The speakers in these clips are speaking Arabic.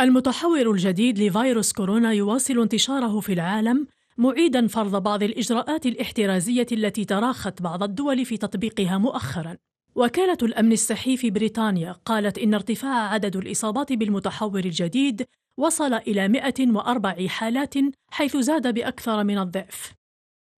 المتحور الجديد لفيروس كورونا يواصل انتشاره في العالم معيدا فرض بعض الإجراءات الاحترازية التي تراخت بعض الدول في تطبيقها مؤخرا. وكالة الأمن الصحي في بريطانيا قالت إن ارتفاع عدد الإصابات بالمتحور الجديد وصل إلى 104 حالات حيث زاد بأكثر من الضعف.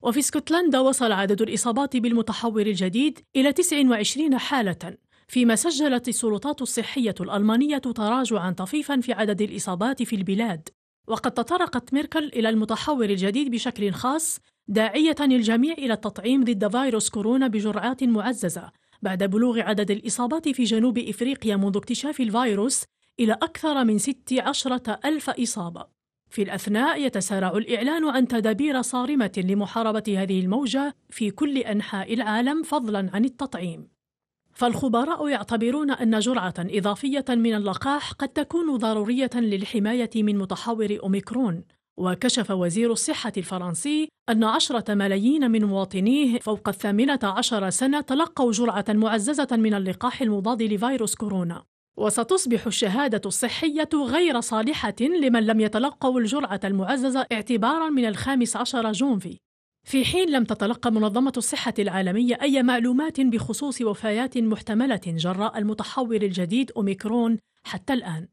وفي اسكتلندا وصل عدد الإصابات بالمتحور الجديد إلى 29 حالة. فيما سجلت السلطات الصحية الألمانية تراجعا طفيفا في عدد الإصابات في البلاد. وقد تطرقت ميركل إلى المتحور الجديد بشكل خاص داعية الجميع إلى التطعيم ضد فيروس كورونا بجرعات معززة بعد بلوغ عدد الإصابات في جنوب إفريقيا منذ اكتشاف الفيروس إلى أكثر من 16 ألف إصابة. في الأثناء يتسارع الإعلان عن تدابير صارمة لمحاربة هذه الموجة في كل أنحاء العالم فضلا عن التطعيم. فالخبراء يعتبرون أن جرعة إضافية من اللقاح قد تكون ضرورية للحماية من متحور أوميكرون. وكشف وزير الصحة الفرنسي أن عشرة ملايين من مواطنيه فوق الثامنة عشر سنة تلقوا جرعة معززة من اللقاح المضاد لفيروس كورونا. وستصبح الشهادة الصحية غير صالحة لمن لم يتلقوا الجرعة المعززة اعتبارا من الخامس عشر جونفي. في حين لم تتلقى منظمة الصحة العالمية أي معلومات بخصوص وفيات محتملة جراء المتحور الجديد أوميكرون حتى الآن.